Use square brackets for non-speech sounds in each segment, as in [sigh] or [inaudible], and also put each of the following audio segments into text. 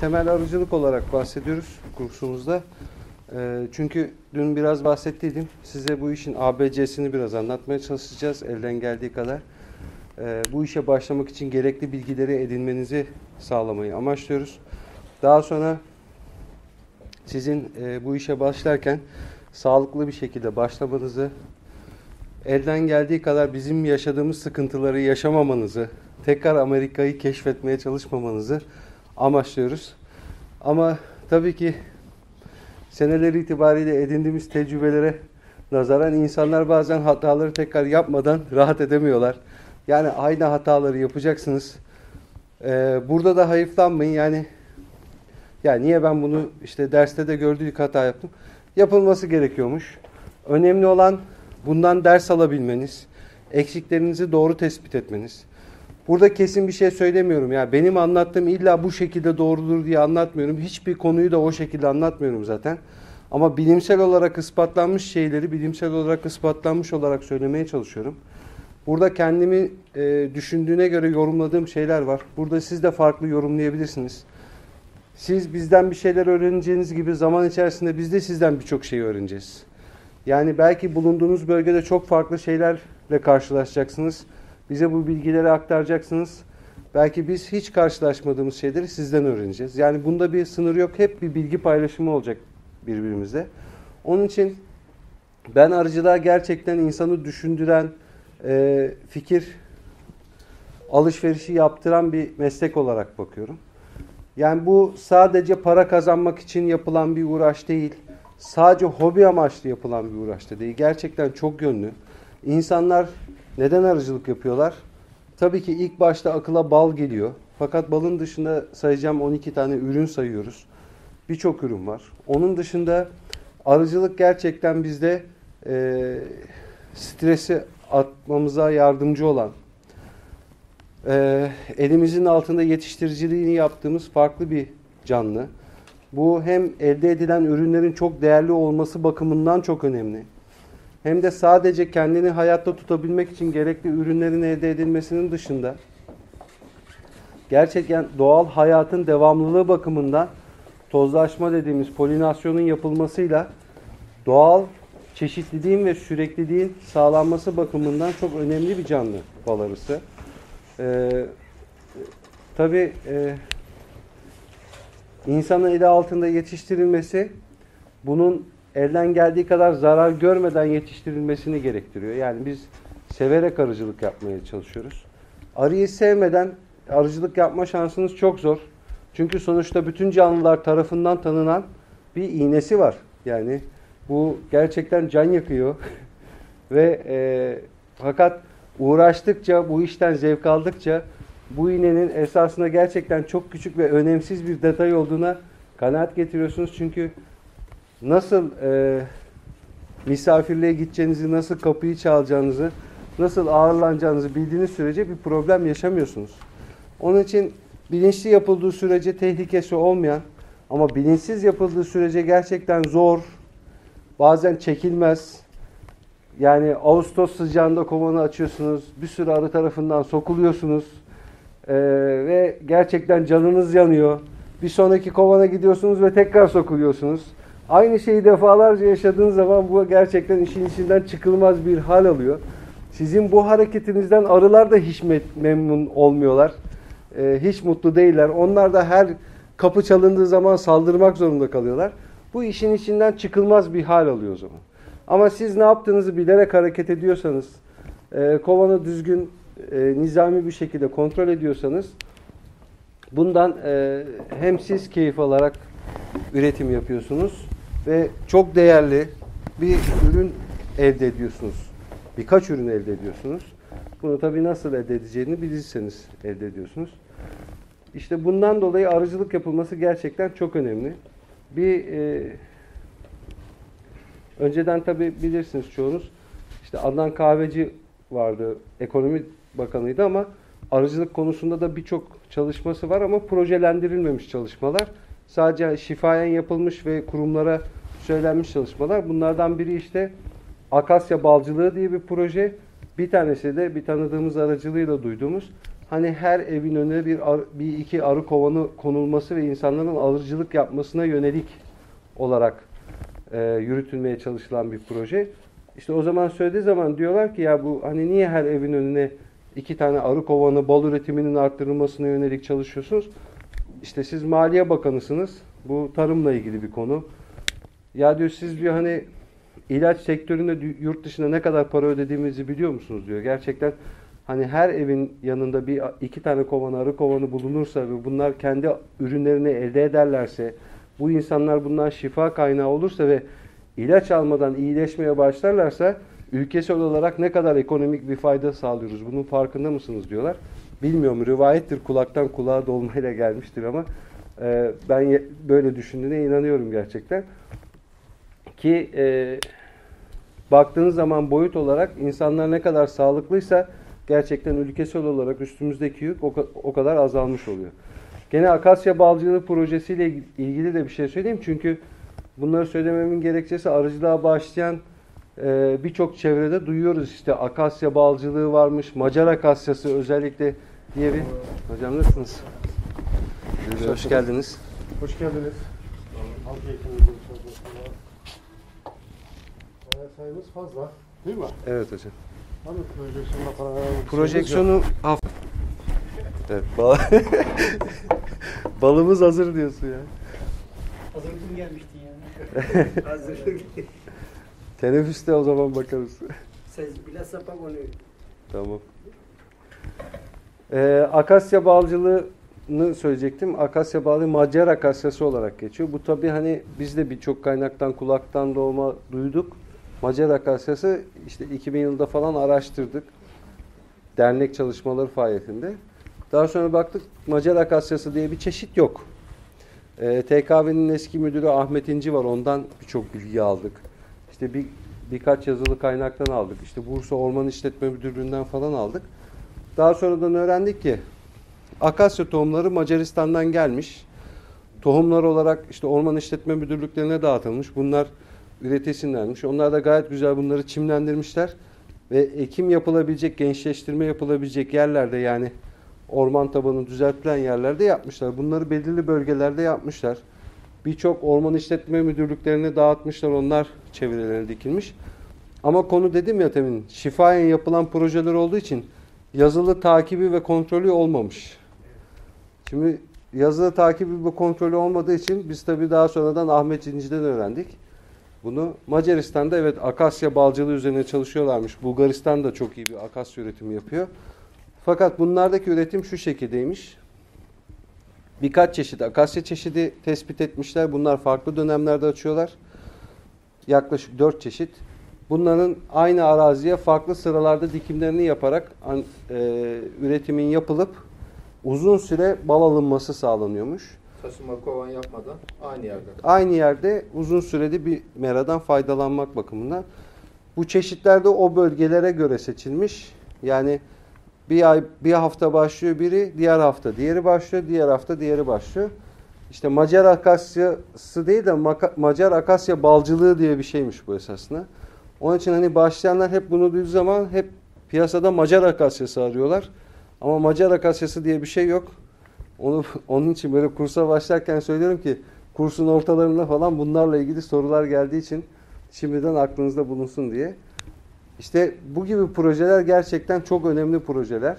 temel arıcılık olarak bahsediyoruz kursumuzda. Ee, çünkü dün biraz bahsettiydim. Size bu işin ABC'sini biraz anlatmaya çalışacağız elden geldiği kadar. Ee, bu işe başlamak için gerekli bilgileri edinmenizi sağlamayı amaçlıyoruz. Daha sonra sizin e, bu işe başlarken sağlıklı bir şekilde başlamanızı, elden geldiği kadar bizim yaşadığımız sıkıntıları yaşamamanızı, tekrar Amerika'yı keşfetmeye çalışmamanızı amaçlıyoruz. Ama tabii ki seneler itibariyle edindiğimiz tecrübelere nazaran insanlar bazen hataları tekrar yapmadan rahat edemiyorlar. Yani aynı hataları yapacaksınız. Ee, burada da hayıflanmayın. Yani ya niye ben bunu işte derste de gördüğük hata yaptım? Yapılması gerekiyormuş. Önemli olan bundan ders alabilmeniz, eksiklerinizi doğru tespit etmeniz. Burada kesin bir şey söylemiyorum ya. Benim anlattığım illa bu şekilde doğrudur diye anlatmıyorum. Hiçbir konuyu da o şekilde anlatmıyorum zaten. Ama bilimsel olarak ispatlanmış şeyleri bilimsel olarak ispatlanmış olarak söylemeye çalışıyorum. Burada kendimi e, düşündüğüne göre yorumladığım şeyler var. Burada siz de farklı yorumlayabilirsiniz. Siz bizden bir şeyler öğreneceğiniz gibi zaman içerisinde biz de sizden birçok şey öğreneceğiz. Yani belki bulunduğunuz bölgede çok farklı şeylerle karşılaşacaksınız. Bize bu bilgileri aktaracaksınız. Belki biz hiç karşılaşmadığımız şeyleri sizden öğreneceğiz. Yani bunda bir sınır yok. Hep bir bilgi paylaşımı olacak birbirimizle. Onun için ben arıcılığa gerçekten insanı düşündüren, e, fikir alışverişi yaptıran bir meslek olarak bakıyorum. Yani bu sadece para kazanmak için yapılan bir uğraş değil. Sadece hobi amaçlı yapılan bir uğraş da değil. Gerçekten çok yönlü. İnsanlar neden arıcılık yapıyorlar? Tabii ki ilk başta akıla bal geliyor. Fakat balın dışında sayacağım 12 tane ürün sayıyoruz. Birçok ürün var. Onun dışında arıcılık gerçekten bizde e, stresi atmamıza yardımcı olan, e, elimizin altında yetiştiriciliğini yaptığımız farklı bir canlı. Bu hem elde edilen ürünlerin çok değerli olması bakımından çok önemli. Hem de sadece kendini hayatta tutabilmek için gerekli ürünlerin elde edilmesinin dışında gerçekten doğal hayatın devamlılığı bakımından tozlaşma dediğimiz polinasyonun yapılmasıyla doğal çeşitliliğin ve sürekliliğin sağlanması bakımından çok önemli bir canlı bal arısı. Ee, tabii e, insanın eli altında yetiştirilmesi bunun elden geldiği kadar zarar görmeden yetiştirilmesini gerektiriyor. Yani biz severek arıcılık yapmaya çalışıyoruz. Arıyı sevmeden arıcılık yapma şansınız çok zor. Çünkü sonuçta bütün canlılar tarafından tanınan bir iğnesi var. Yani bu gerçekten can yakıyor. [laughs] Ve e, fakat uğraştıkça, bu işten zevk aldıkça bu iğnenin esasında gerçekten çok küçük ve önemsiz bir detay olduğuna kanaat getiriyorsunuz. Çünkü nasıl e, misafirliğe gideceğinizi, nasıl kapıyı çalacağınızı, nasıl ağırlanacağınızı bildiğiniz sürece bir problem yaşamıyorsunuz. Onun için bilinçli yapıldığı sürece tehlikesi olmayan ama bilinçsiz yapıldığı sürece gerçekten zor, bazen çekilmez. Yani Ağustos sıcağında kovanı açıyorsunuz, bir sürü arı tarafından sokuluyorsunuz ee, ve gerçekten canınız yanıyor. Bir sonraki kovana gidiyorsunuz ve tekrar sokuluyorsunuz. Aynı şeyi defalarca yaşadığınız zaman bu gerçekten işin içinden çıkılmaz bir hal alıyor. Sizin bu hareketinizden arılar da hiç memnun olmuyorlar. Ee, hiç mutlu değiller. Onlar da her kapı çalındığı zaman saldırmak zorunda kalıyorlar. Bu işin içinden çıkılmaz bir hal alıyor o zaman. Ama siz ne yaptığınızı bilerek hareket ediyorsanız, e, kovanı düzgün, e, nizami bir şekilde kontrol ediyorsanız, bundan e, hem siz keyif alarak üretim yapıyorsunuz ve çok değerli bir ürün elde ediyorsunuz. Birkaç ürün elde ediyorsunuz. Bunu tabii nasıl elde edeceğini bilirseniz elde ediyorsunuz. İşte bundan dolayı arıcılık yapılması gerçekten çok önemli. Bir e, önceden tabii bilirsiniz çoğunuz işte Adnan Kahveci vardı. Ekonomi Bakanıydı ama arıcılık konusunda da birçok çalışması var ama projelendirilmemiş çalışmalar. Sadece şifayen yapılmış ve kurumlara söylenmiş çalışmalar. Bunlardan biri işte Akasya Balcılığı diye bir proje. Bir tanesi de bir tanıdığımız aracılığıyla duyduğumuz hani her evin önüne bir, bir iki arı kovanı konulması ve insanların alıcılık yapmasına yönelik olarak e, yürütülmeye çalışılan bir proje. İşte o zaman söylediği zaman diyorlar ki ya bu hani niye her evin önüne iki tane arı kovanı bal üretiminin arttırılmasına yönelik çalışıyorsunuz? İşte siz Maliye Bakanısınız. Bu tarımla ilgili bir konu. Ya diyor siz diyor hani ilaç sektöründe yurt dışına ne kadar para ödediğimizi biliyor musunuz diyor. Gerçekten hani her evin yanında bir iki tane kovan arı kovanı bulunursa ve bunlar kendi ürünlerini elde ederlerse bu insanlar bundan şifa kaynağı olursa ve ilaç almadan iyileşmeye başlarlarsa ülkesel olarak ne kadar ekonomik bir fayda sağlıyoruz. Bunun farkında mısınız diyorlar. Bilmiyorum rivayettir kulaktan kulağa dolmayla gelmiştir ama e, ben böyle düşündüğüne inanıyorum gerçekten. Ki e, baktığınız zaman boyut olarak insanlar ne kadar sağlıklıysa gerçekten ülkesel olarak üstümüzdeki yük o, o kadar azalmış oluyor. Gene Akasya Balcılığı projesiyle il- ilgili de bir şey söyleyeyim. Çünkü bunları söylememin gerekçesi arıcılığa başlayan e, birçok çevrede duyuyoruz. işte Akasya Balcılığı varmış, Macar Akasyası özellikle diye bir... Hocam nasılsınız? Hoş geldiniz. Hoş geldiniz. Halk eğitimimizin bayağı sayımız fazla. Değil mi? Evet hocam. Hani projeksiyonla. Projeksiyonu haf- Evet, bal- [laughs] balımız hazır diyorsun ya. Hazırlıklı gelmiştin yani. [laughs] Hazırlık. Teneffüste o zaman bakarız. Sen bilhassa bak onu. Tamam. Ee, Akasya balcılığını söyleyecektim. Akasya balı Macar akasyası olarak geçiyor. Bu tabii hani biz de birçok kaynaktan kulaktan doğma duyduk. Macar akasyası işte 2000 yılında falan araştırdık. Dernek çalışmaları faaliyetinde. Daha sonra baktık Macar akasyası diye bir çeşit yok. Ee, TKB'nin eski müdürü Ahmet İnci var. Ondan birçok bilgi aldık. İşte bir birkaç yazılı kaynaktan aldık. İşte Bursa Orman İşletme Müdürlüğü'nden falan aldık. Daha sonradan öğrendik ki akasya tohumları Macaristan'dan gelmiş. Tohumlar olarak işte Orman İşletme Müdürlüklerine dağıtılmış. Bunlar üretilsinlermiş. Onlar da gayet güzel bunları çimlendirmişler. Ve ekim yapılabilecek, gençleştirme yapılabilecek yerlerde yani orman tabanı düzeltilen yerlerde yapmışlar. Bunları belirli bölgelerde yapmışlar. Birçok orman işletme müdürlüklerine dağıtmışlar. Onlar çevrelerine dikilmiş. Ama konu dedim ya temin şifayen yapılan projeler olduğu için yazılı takibi ve kontrolü olmamış. Şimdi yazılı takibi ve kontrolü olmadığı için biz tabii daha sonradan Ahmet İnci'den öğrendik. Bunu Macaristan'da evet akasya balcılığı üzerine çalışıyorlarmış. Bulgaristan da çok iyi bir akasya üretimi yapıyor. Fakat bunlardaki üretim şu şekildeymiş. Birkaç çeşit akasya çeşidi tespit etmişler. Bunlar farklı dönemlerde açıyorlar. Yaklaşık 4 çeşit. Bunların aynı araziye farklı sıralarda dikimlerini yaparak e, üretimin yapılıp uzun süre bal alınması sağlanıyormuş. Taşıma kovan yapmadan aynı yerde. Aynı yerde uzun süreli bir meradan faydalanmak bakımından. Bu çeşitler de o bölgelere göre seçilmiş. Yani bir ay bir hafta başlıyor biri, diğer hafta diğeri başlıyor, diğer hafta diğeri başlıyor. İşte Macar akasyası değil de Macar akasya balcılığı diye bir şeymiş bu esasında. Onun için hani başlayanlar hep bunu duyduğu zaman hep piyasada Macar akasyası arıyorlar. Ama Macar akasyası diye bir şey yok. Onu [laughs] onun için böyle kursa başlarken söylüyorum ki kursun ortalarında falan bunlarla ilgili sorular geldiği için şimdiden aklınızda bulunsun diye. İşte bu gibi projeler gerçekten çok önemli projeler.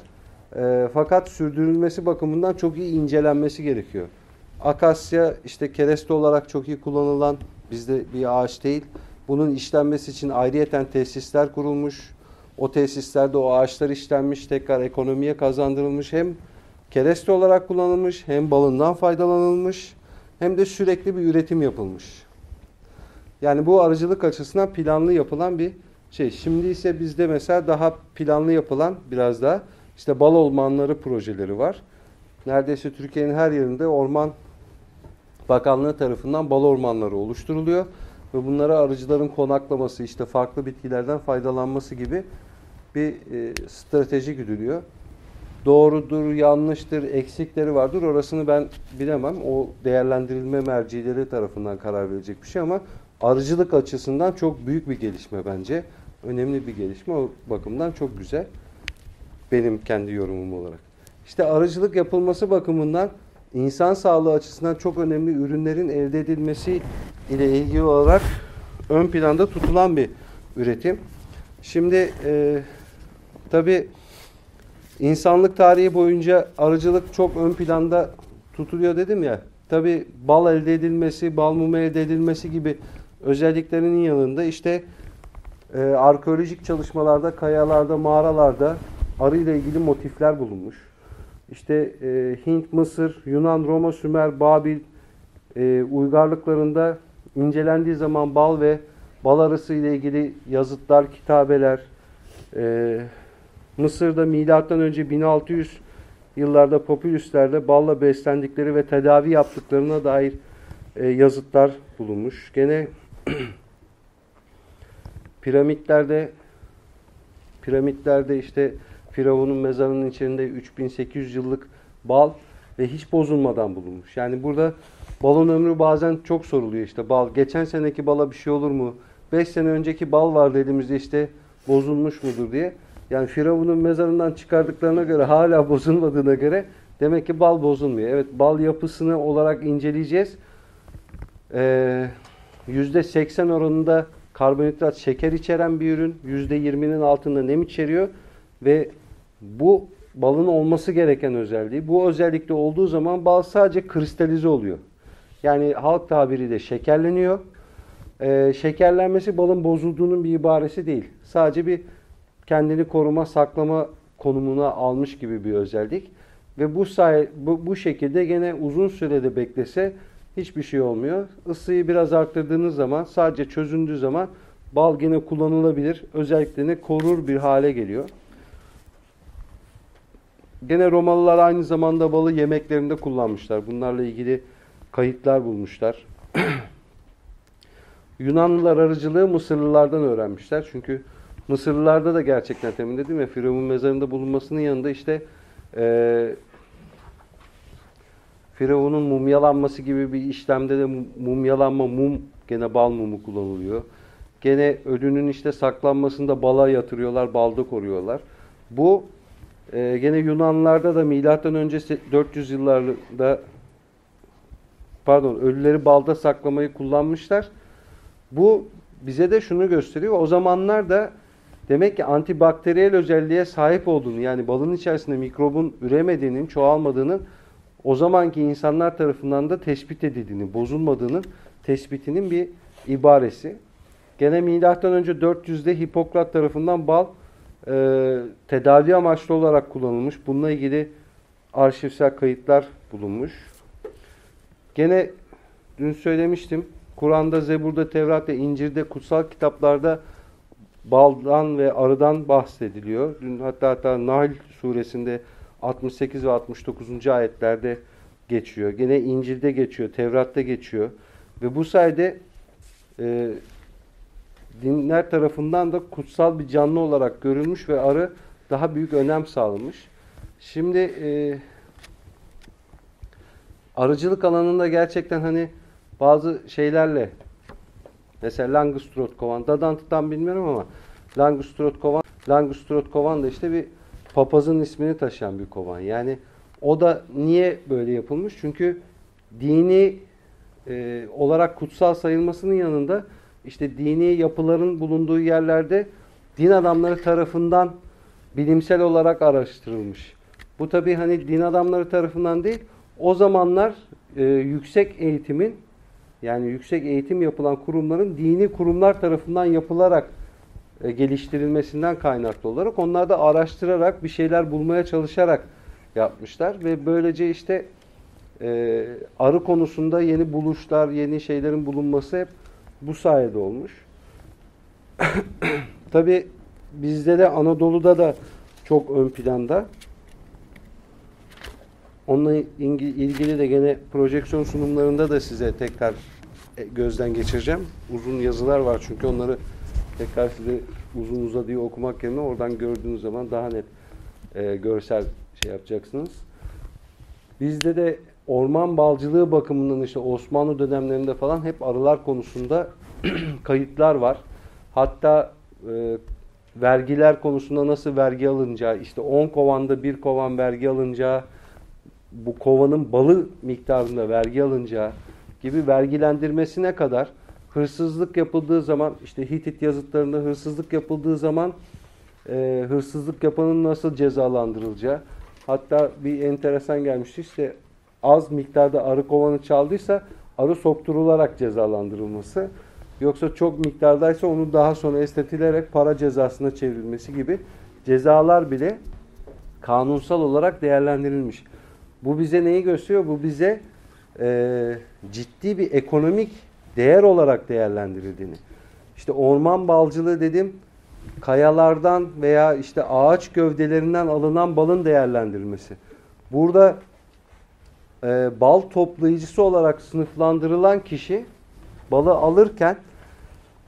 Ee, fakat sürdürülmesi bakımından çok iyi incelenmesi gerekiyor. Akasya işte kereste olarak çok iyi kullanılan bizde bir ağaç değil. Bunun işlenmesi için ayrıyeten tesisler kurulmuş. O tesislerde o ağaçlar işlenmiş, tekrar ekonomiye kazandırılmış. Hem kereste olarak kullanılmış, hem balından faydalanılmış, hem de sürekli bir üretim yapılmış. Yani bu arıcılık açısından planlı yapılan bir şey. Şimdi ise bizde mesela daha planlı yapılan biraz daha işte bal ormanları projeleri var. Neredeyse Türkiye'nin her yerinde orman Bakanlığı tarafından bal ormanları oluşturuluyor ve bunlara arıcıların konaklaması, işte farklı bitkilerden faydalanması gibi bir e, strateji güdülüyor. Doğrudur, yanlıştır, eksikleri vardır. Orasını ben bilemem. O değerlendirilme mercileri tarafından karar verecek bir şey ama arıcılık açısından çok büyük bir gelişme bence. Önemli bir gelişme. O bakımdan çok güzel. Benim kendi yorumum olarak. İşte arıcılık yapılması bakımından insan sağlığı açısından çok önemli ürünlerin elde edilmesi ile ilgili olarak ön planda tutulan bir üretim. Şimdi e, tabi insanlık tarihi boyunca arıcılık çok ön planda tutuluyor dedim ya. Tabi bal elde edilmesi, bal mumu elde edilmesi gibi özelliklerinin yanında işte e, arkeolojik çalışmalarda, kayalarda, mağaralarda arı ile ilgili motifler bulunmuş. İşte e, Hint, Mısır, Yunan, Roma, Sümer, Babil e, uygarlıklarında incelendiği zaman bal ve bal arısı ile ilgili yazıtlar, kitabeler, e, Mısır'da milattan önce 1600 yıllarda popülüslerde balla beslendikleri ve tedavi yaptıklarına dair e, yazıtlar bulunmuş. Gene [clears throat] piramitlerde piramitlerde işte Firavun'un mezarının içinde 3800 yıllık bal ve hiç bozulmadan bulunmuş. Yani burada balın ömrü bazen çok soruluyor işte bal. Geçen seneki bala bir şey olur mu? 5 sene önceki bal vardı elimizde işte bozulmuş mudur diye. Yani Firavun'un mezarından çıkardıklarına göre hala [laughs] bozulmadığına göre demek ki bal bozulmuyor. Evet bal yapısını olarak inceleyeceğiz. Ee, %80 oranında karbonhidrat şeker içeren bir ürün. %20'nin altında nem içeriyor ve bu balın olması gereken özelliği. Bu özellikle olduğu zaman bal sadece kristalize oluyor. Yani halk tabiriyle şekerleniyor. Ee, şekerlenmesi balın bozulduğunun bir ibaresi değil. Sadece bir kendini koruma, saklama konumuna almış gibi bir özellik. Ve bu, say bu, bu şekilde gene uzun sürede beklese hiçbir şey olmuyor. Isıyı biraz arttırdığınız zaman sadece çözündüğü zaman bal gene kullanılabilir. Özelliklerini korur bir hale geliyor. Gene Romalılar aynı zamanda balı yemeklerinde kullanmışlar. Bunlarla ilgili kayıtlar bulmuşlar. [clears throat] Yunanlılar arıcılığı Mısırlılardan öğrenmişler. Çünkü Mısırlılarda da gerçekten temin dedim ya Firavun mezarında bulunmasının yanında işte e, Firavun'un mumyalanması gibi bir işlemde de mumyalanma mum gene bal mumu kullanılıyor. Gene ölünün işte saklanmasında bala yatırıyorlar, balda koruyorlar. Bu e, gene Yunanlarda da milattan önce 400 yıllarda pardon ölüleri balda saklamayı kullanmışlar. Bu bize de şunu gösteriyor. O zamanlar da demek ki antibakteriyel özelliğe sahip olduğunu yani balın içerisinde mikrobun üremediğinin, çoğalmadığının o zamanki insanlar tarafından da tespit edildiğini, bozulmadığının tespitinin bir ibaresi. Gene milattan önce 400'de Hipokrat tarafından bal e, tedavi amaçlı olarak kullanılmış. Bununla ilgili arşivsel kayıtlar bulunmuş. Gene dün söylemiştim. Kur'an'da, Zebur'da, Tevrat'ta, İncil'de, kutsal kitaplarda baldan ve arıdan bahsediliyor. Dün hatta hatta Nahl suresinde 68 ve 69. ayetlerde geçiyor. Gene İncil'de geçiyor, Tevrat'ta geçiyor. Ve bu sayede e, dinler tarafından da kutsal bir canlı olarak görülmüş ve arı daha büyük önem sağlamış. Şimdi e, arıcılık alanında gerçekten hani bazı şeylerle mesela Langustrot kovan, Dadantı'dan bilmiyorum ama Langustrot kovan, Langustrot kovan da işte bir papazın ismini taşıyan bir kovan. Yani o da niye böyle yapılmış? Çünkü dini e, olarak kutsal sayılmasının yanında işte dini yapıların bulunduğu yerlerde din adamları tarafından bilimsel olarak araştırılmış. Bu tabi hani din adamları tarafından değil, o zamanlar e, yüksek eğitimin yani yüksek eğitim yapılan kurumların dini kurumlar tarafından yapılarak e, geliştirilmesinden kaynaklı olarak onlar da araştırarak bir şeyler bulmaya çalışarak yapmışlar ve böylece işte e, arı konusunda yeni buluşlar, yeni şeylerin bulunması hep bu sayede olmuş. [coughs] Tabi bizde de Anadolu'da da çok ön planda. Onunla ilgili de gene projeksiyon sunumlarında da size tekrar e, gözden geçireceğim. Uzun yazılar var çünkü onları tekrar size uzun uzadığı okumak yerine oradan gördüğünüz zaman daha net e, görsel şey yapacaksınız. Bizde de orman balcılığı bakımından işte Osmanlı dönemlerinde falan hep arılar konusunda [clears throat] kayıtlar var. Hatta e, vergiler konusunda nasıl vergi alınacağı, işte 10 kovanda bir kovan vergi alınacağı, bu kovanın balı miktarında vergi alınacağı gibi vergilendirmesine kadar hırsızlık yapıldığı zaman işte Hitit yazıtlarında hırsızlık yapıldığı zaman e, hırsızlık yapanın nasıl cezalandırılacağı hatta bir enteresan gelmişti işte az miktarda arı kovanı çaldıysa arı sokturularak cezalandırılması yoksa çok miktardaysa onu daha sonra estetilerek para cezasına çevrilmesi gibi cezalar bile kanunsal olarak değerlendirilmiş. Bu bize neyi gösteriyor? Bu bize e, ciddi bir ekonomik değer olarak değerlendirildiğini. İşte orman balcılığı dedim, kayalardan veya işte ağaç gövdelerinden alınan balın değerlendirilmesi. Burada e, bal toplayıcısı olarak sınıflandırılan kişi balı alırken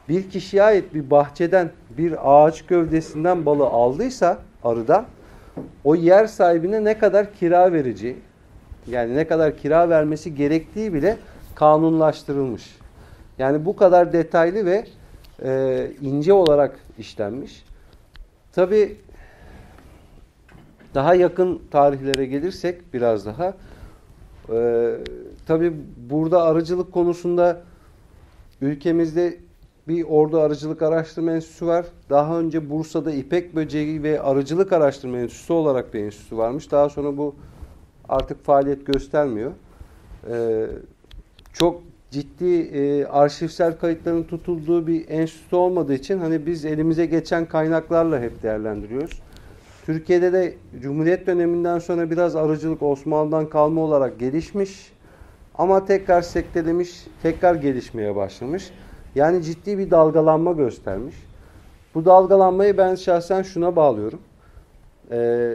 bir kişiye ait bir bahçeden bir ağaç gövdesinden balı aldıysa arıdan o yer sahibine ne kadar kira vereceği yani ne kadar kira vermesi gerektiği bile kanunlaştırılmış. Yani bu kadar detaylı ve e, ince olarak işlenmiş. Tabi daha yakın tarihlere gelirsek biraz daha e, tabi burada arıcılık konusunda ülkemizde bir ordu arıcılık araştırma enstitüsü var. Daha önce Bursa'da İpek Böceği ve Arıcılık Araştırma Enstitüsü olarak bir enstitü varmış. Daha sonra bu artık faaliyet göstermiyor. Ee, çok ciddi e, arşivsel kayıtların tutulduğu bir enstitü olmadığı için hani biz elimize geçen kaynaklarla hep değerlendiriyoruz. Türkiye'de de Cumhuriyet döneminden sonra biraz arıcılık Osmanlı'dan kalma olarak gelişmiş ama tekrar sektelemiş, tekrar gelişmeye başlamış. Yani ciddi bir dalgalanma göstermiş. Bu dalgalanmayı ben şahsen şuna bağlıyorum. Ee,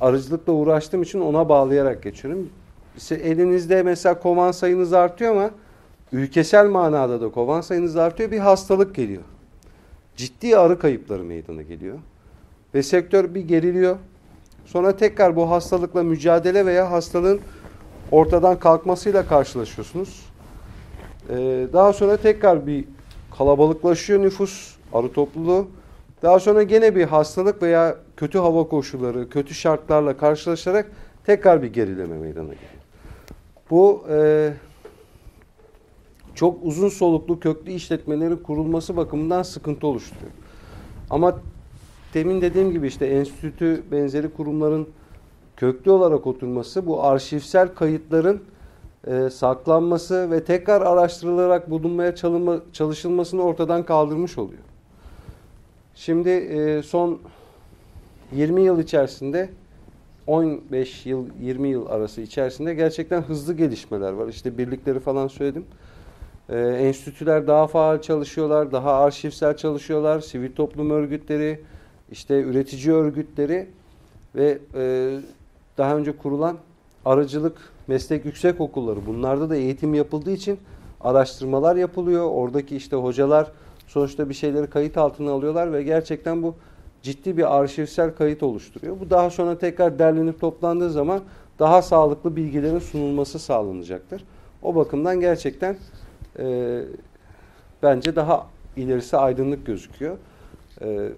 arıcılıkla uğraştığım için ona bağlayarak geçiyorum. Elinizde mesela kovan sayınız artıyor ama ülkesel manada da kovan sayınız artıyor. Bir hastalık geliyor. Ciddi arı kayıpları meydana geliyor. Ve sektör bir geriliyor. Sonra tekrar bu hastalıkla mücadele veya hastalığın ortadan kalkmasıyla karşılaşıyorsunuz. Ee, daha sonra tekrar bir kalabalıklaşıyor nüfus, arı topluluğu. Daha sonra gene bir hastalık veya kötü hava koşulları, kötü şartlarla karşılaşarak tekrar bir gerileme meydana geliyor. Bu e, çok uzun soluklu köklü işletmelerin kurulması bakımından sıkıntı oluşturuyor. Ama demin dediğim gibi işte enstitü benzeri kurumların köklü olarak oturması bu arşivsel kayıtların e, saklanması ve tekrar araştırılarak bulunmaya çalınma, çalışılmasını ortadan kaldırmış oluyor. Şimdi e, son 20 yıl içerisinde 15 yıl 20 yıl arası içerisinde gerçekten hızlı gelişmeler var. İşte birlikleri falan söyledim. E, enstitüler daha faal çalışıyorlar, daha arşivsel çalışıyorlar. Sivil toplum örgütleri, işte üretici örgütleri ve e, daha önce kurulan arıcılık meslek yüksek okulları bunlarda da eğitim yapıldığı için araştırmalar yapılıyor. Oradaki işte hocalar sonuçta bir şeyleri kayıt altına alıyorlar ve gerçekten bu ciddi bir arşivsel kayıt oluşturuyor. Bu daha sonra tekrar derlenip toplandığı zaman daha sağlıklı bilgilerin sunulması sağlanacaktır. O bakımdan gerçekten e, bence daha ilerisi aydınlık gözüküyor. E,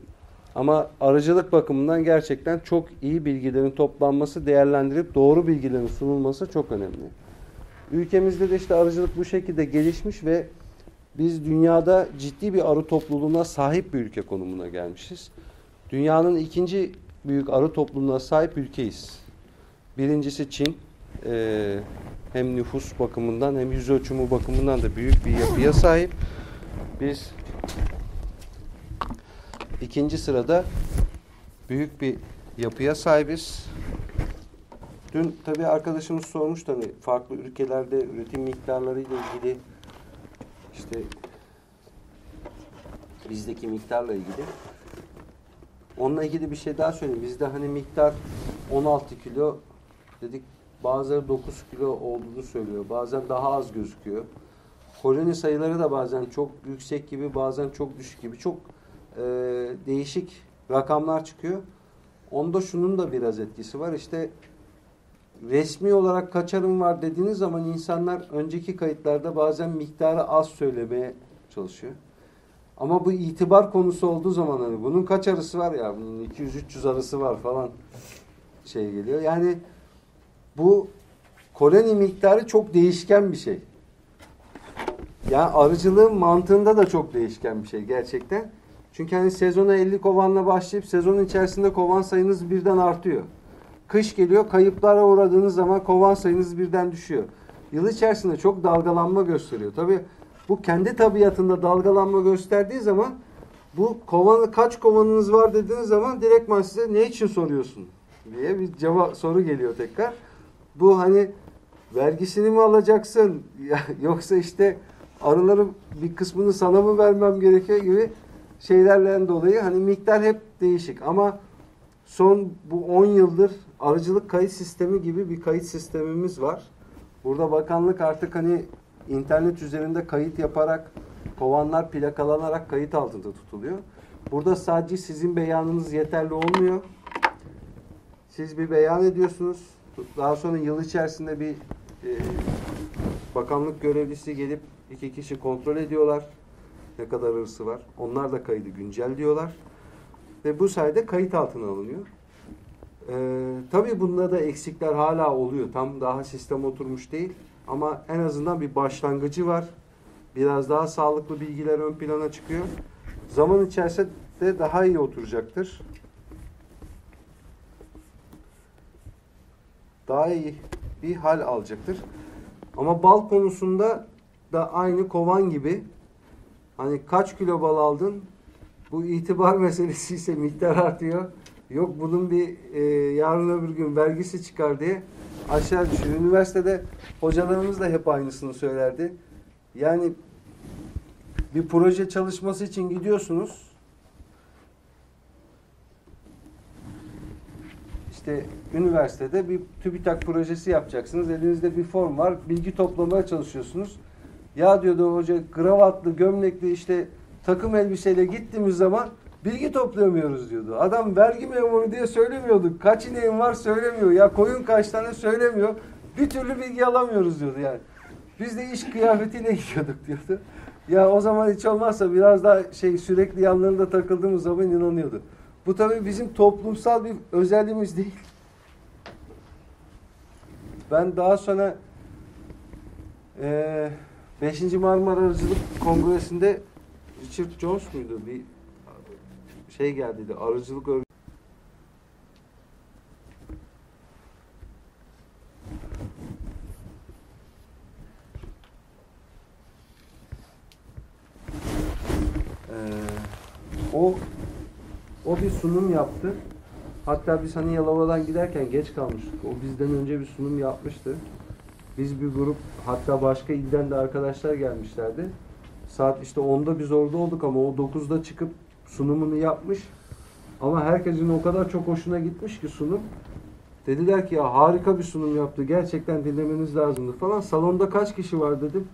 ama arıcılık bakımından gerçekten çok iyi bilgilerin toplanması, değerlendirip doğru bilgilerin sunulması çok önemli. Ülkemizde de işte arıcılık bu şekilde gelişmiş ve biz dünyada ciddi bir arı topluluğuna sahip bir ülke konumuna gelmişiz. Dünyanın ikinci büyük arı topluluğuna sahip ülkeyiz. Birincisi Çin. Ee, hem nüfus bakımından hem yüz ölçümü bakımından da büyük bir yapıya sahip. Biz ikinci sırada büyük bir yapıya sahibiz. Dün tabii arkadaşımız sormuş hani farklı ülkelerde üretim miktarları ile ilgili işte bizdeki miktarla ilgili. Onunla ilgili bir şey daha söyleyeyim. Bizde hani miktar 16 kilo dedik. Bazıları 9 kilo olduğunu söylüyor. Bazen daha az gözüküyor. Koloni sayıları da bazen çok yüksek gibi, bazen çok düşük gibi. Çok e, değişik rakamlar çıkıyor. Onda şunun da biraz etkisi var. İşte resmi olarak kaçarım var dediğiniz zaman insanlar önceki kayıtlarda bazen miktarı az söylemeye çalışıyor. Ama bu itibar konusu olduğu zaman hani bunun kaç arısı var ya bunun 200-300 arısı var falan şey geliyor. Yani bu koloni miktarı çok değişken bir şey. Yani arıcılığın mantığında da çok değişken bir şey gerçekten. Çünkü hani sezona 50 kovanla başlayıp sezonun içerisinde kovan sayınız birden artıyor. Kış geliyor kayıplara uğradığınız zaman kovan sayınız birden düşüyor. Yıl içerisinde çok dalgalanma gösteriyor. Tabii bu kendi tabiatında dalgalanma gösterdiği zaman bu kovanı kaç kovanınız var dediğiniz zaman direktman size ne için soruyorsun diye bir cevap soru geliyor tekrar. Bu hani vergisini mi alacaksın [laughs] yoksa işte arıların bir kısmını sana mı vermem gerekiyor gibi şeylerle dolayı hani miktar hep değişik ama son bu 10 yıldır arıcılık kayıt sistemi gibi bir kayıt sistemimiz var. Burada bakanlık artık hani internet üzerinde kayıt yaparak kovanlar plakalanarak kayıt altında tutuluyor. Burada sadece sizin beyanınız yeterli olmuyor. Siz bir beyan ediyorsunuz. Daha sonra yıl içerisinde bir e, bakanlık görevlisi gelip iki kişi kontrol ediyorlar. Ne kadar hırsı var. Onlar da kaydı güncelliyorlar. Ve bu sayede kayıt altına alınıyor. Ee, tabii bunda da eksikler hala oluyor. Tam daha sistem oturmuş değil. Ama en azından bir başlangıcı var. Biraz daha sağlıklı bilgiler ön plana çıkıyor. Zaman içerisinde daha iyi oturacaktır. Daha iyi bir hal alacaktır. Ama bal konusunda da aynı kovan gibi hani kaç kilo bal aldın bu itibar [laughs] meselesi ise miktar artıyor. Yok bunun bir e, yarın öbür gün vergisi çıkar diye aşağı düşüyor. Üniversitede hocalarımız da hep aynısını söylerdi. Yani bir proje çalışması için gidiyorsunuz. İşte üniversitede bir TÜBİTAK projesi yapacaksınız. Elinizde bir form var. Bilgi toplamaya çalışıyorsunuz. Ya diyordu hoca kravatlı, gömlekli işte takım elbiseyle gittiğimiz zaman bilgi toplayamıyoruz diyordu. Adam vergi memuru diye söylemiyordu. Kaç ineğin var söylemiyor. Ya koyun kaç tane söylemiyor. Bir türlü bilgi alamıyoruz diyordu yani. Biz de iş kıyafetiyle [laughs] gidiyorduk diyordu. Ya o zaman hiç olmazsa biraz daha şey sürekli yanlarında takıldığımız zaman inanıyordu. Bu tabii bizim toplumsal bir özelliğimiz değil. Ben daha sonra eee 5. Marmara Arıcılık Kongresi'nde Richard Jones muydu? Bir şey geldiydi. Arıcılık örgütü. Ee, o o bir sunum yaptı. Hatta biz hani Yalova'dan giderken geç kalmıştık. O bizden önce bir sunum yapmıştı. Biz bir grup hatta başka ilden de arkadaşlar gelmişlerdi. Saat işte 10'da biz orada olduk ama o 9'da çıkıp sunumunu yapmış. Ama herkesin o kadar çok hoşuna gitmiş ki sunum. Dediler ki ya harika bir sunum yaptı. Gerçekten dinlemeniz lazımdı falan. Salonda kaç kişi var dedim.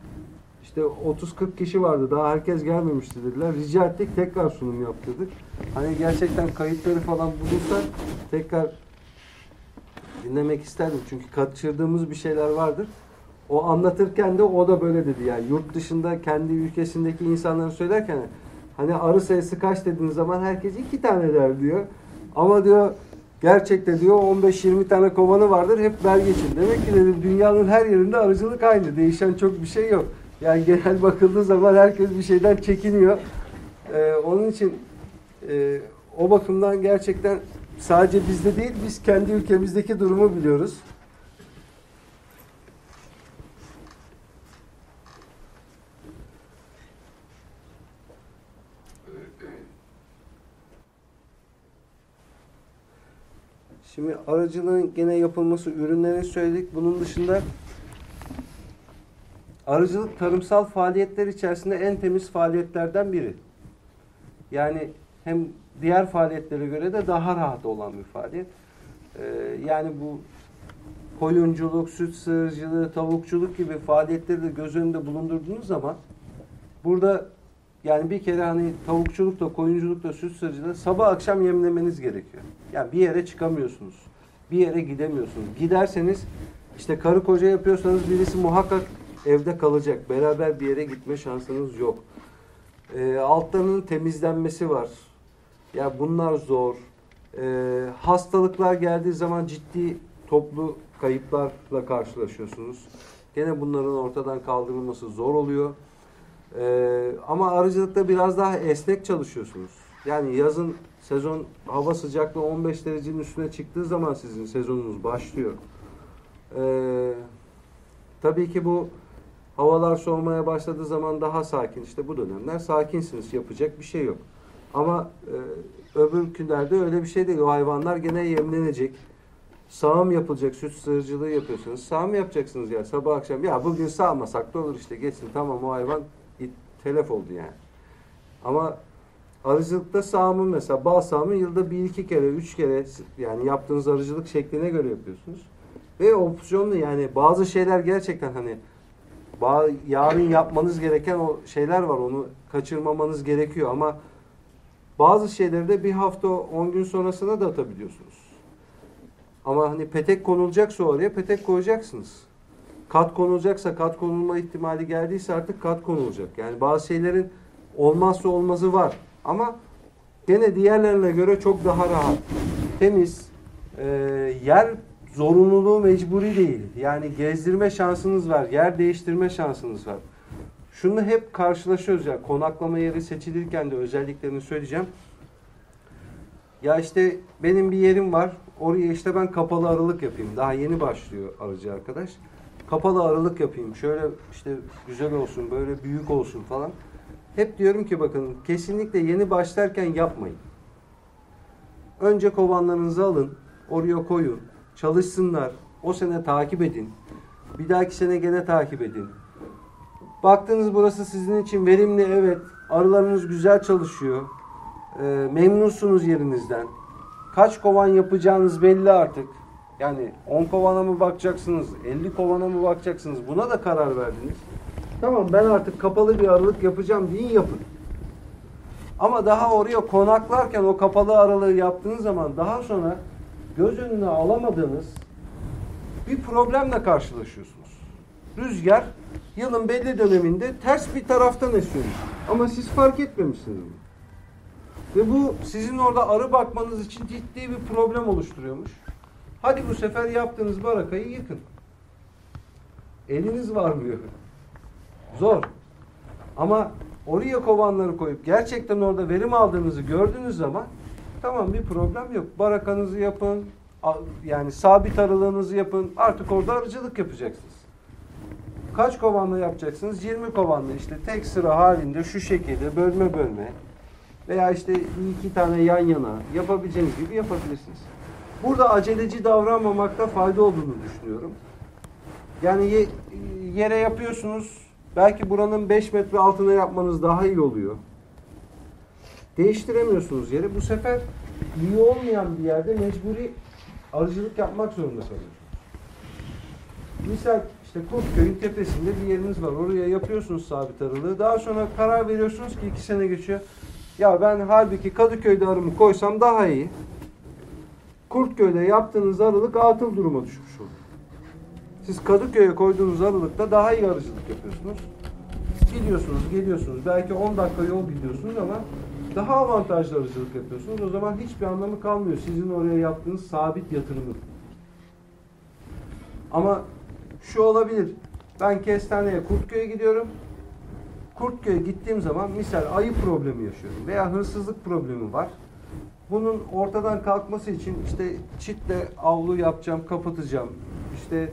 İşte 30-40 kişi vardı. Daha herkes gelmemişti dediler. Rica ettik tekrar sunum yaptırdık. Hani gerçekten kayıtları falan bulursa tekrar dinlemek isterdim. Çünkü kaçırdığımız bir şeyler vardır. O anlatırken de o da böyle dedi yani yurt dışında kendi ülkesindeki insanları söylerken hani arı sayısı kaç dediğiniz zaman herkes iki tane der diyor. Ama diyor gerçekte diyor 15-20 tane kovanı vardır hep vergi. Demek ki dedim dünyanın her yerinde arıcılık aynı. Değişen çok bir şey yok. Yani genel bakıldığı zaman herkes bir şeyden çekiniyor. Ee, onun için e, o bakımdan gerçekten sadece bizde değil biz kendi ülkemizdeki durumu biliyoruz. Şimdi aracılığın gene yapılması, ürünlerini söyledik. Bunun dışında arıcılık tarımsal faaliyetler içerisinde en temiz faaliyetlerden biri. Yani hem diğer faaliyetlere göre de daha rahat olan bir faaliyet. Ee, yani bu koyunculuk, süt sığırcılığı, tavukçuluk gibi faaliyetleri de göz önünde bulundurduğunuz zaman burada yani bir kere hani tavukçulukta, koyunculukta, süt sığırcılığı sabah akşam yemlemeniz gerekiyor. Yani bir yere çıkamıyorsunuz. Bir yere gidemiyorsunuz. Giderseniz işte karı koca yapıyorsanız birisi muhakkak evde kalacak. Beraber bir yere gitme şansınız yok. E, altlarının temizlenmesi var. Ya bunlar zor. E, hastalıklar geldiği zaman ciddi toplu kayıplarla karşılaşıyorsunuz. Gene bunların ortadan kaldırılması zor oluyor. E, ama arıcılıkta biraz daha esnek çalışıyorsunuz. Yani yazın sezon hava sıcaklığı 15 derecenin üstüne çıktığı zaman sizin sezonunuz başlıyor. E, tabii ki bu havalar soğumaya başladığı zaman daha sakin. İşte bu dönemler sakinsiniz. Yapacak bir şey yok. Ama e, öbür günlerde öyle bir şey değil. O hayvanlar gene yemlenecek. Sağım yapılacak. Süt sığırcılığı yapıyorsunuz. Sağım yapacaksınız ya sabah akşam. Ya bugün sağmasak da olur işte geçsin. Tamam o hayvan it- telef oldu yani. Ama arıcılıkta sağımı mesela bal sağımı yılda bir iki kere, üç kere yani yaptığınız arıcılık şekline göre yapıyorsunuz. Ve opsiyonlu yani bazı şeyler gerçekten hani yarın yapmanız gereken o şeyler var. Onu kaçırmamanız gerekiyor ama bazı şeyleri de bir hafta 10 gün sonrasına da atabiliyorsunuz. Ama hani petek konulacaksa oraya petek koyacaksınız. Kat konulacaksa kat konulma ihtimali geldiyse artık kat konulacak. Yani bazı şeylerin olmazsa olmazı var. Ama gene diğerlerine göre çok daha rahat. Temiz. Ee, yer zorunluluğu mecburi değil. Yani gezdirme şansınız var. Yer değiştirme şansınız var. Şunu hep karşılaşıyoruz ya. Konaklama yeri seçilirken de özelliklerini söyleyeceğim. Ya işte benim bir yerim var. Oraya işte ben kapalı aralık yapayım. Daha yeni başlıyor arıcı arkadaş. Kapalı aralık yapayım. Şöyle işte güzel olsun, böyle büyük olsun falan. Hep diyorum ki bakın kesinlikle yeni başlarken yapmayın. Önce kovanlarınızı alın, oraya koyun, çalışsınlar. O sene takip edin. Bir dahaki sene gene takip edin. Baktınız burası sizin için verimli, evet. Arılarınız güzel çalışıyor. Ee, memnunsunuz yerinizden. Kaç kovan yapacağınız belli artık. Yani 10 kovana mı bakacaksınız, 50 kovana mı bakacaksınız? Buna da karar verdiniz. Tamam ben artık kapalı bir aralık yapacağım deyin yapın. Ama daha oraya konaklarken o kapalı aralığı yaptığınız zaman daha sonra göz önüne alamadığınız bir problemle karşılaşıyorsunuz. Rüzgar yılın belli döneminde ters bir taraftan esiyor. Ama siz fark etmemişsiniz bunu. Ve bu sizin orada arı bakmanız için ciddi bir problem oluşturuyormuş. Hadi bu sefer yaptığınız barakayı yıkın. Eliniz varmıyor. Zor. Ama oraya kovanları koyup gerçekten orada verim aldığınızı gördüğünüz zaman tamam bir problem yok. Barakanızı yapın, yani sabit arılığınızı yapın. Artık orada arıcılık yapacaksınız. Kaç kovanla yapacaksınız? 20 kovanla işte tek sıra halinde şu şekilde bölme bölme veya işte iki tane yan yana yapabileceğiniz gibi yapabilirsiniz. Burada aceleci davranmamakta fayda olduğunu düşünüyorum. Yani ye- yere yapıyorsunuz. Belki buranın 5 metre altına yapmanız daha iyi oluyor. Değiştiremiyorsunuz yeri. Bu sefer iyi olmayan bir yerde mecburi arıcılık yapmak zorunda kalıyorsunuz. Misal işte Kurtköy'ün tepesinde bir yeriniz var. Oraya yapıyorsunuz sabit arılığı. Daha sonra karar veriyorsunuz ki iki sene geçiyor. Ya ben halbuki Kadıköy'de arımı koysam daha iyi. Kurtköy'de yaptığınız arılık atıl duruma düşmüş olur. Siz Kadıköy'e koyduğunuz aralıkta daha iyi arıcılık yapıyorsunuz. Gidiyorsunuz, geliyorsunuz. Belki 10 dakika yol gidiyorsunuz ama daha avantajlı arıcılık yapıyorsunuz. O zaman hiçbir anlamı kalmıyor sizin oraya yaptığınız sabit yatırımın. Ama şu olabilir. Ben kestaneye Kurtköy'e gidiyorum. Kurtköy'e gittiğim zaman misal ayı problemi yaşıyorum veya hırsızlık problemi var. Bunun ortadan kalkması için işte çitle avlu yapacağım, kapatacağım. İşte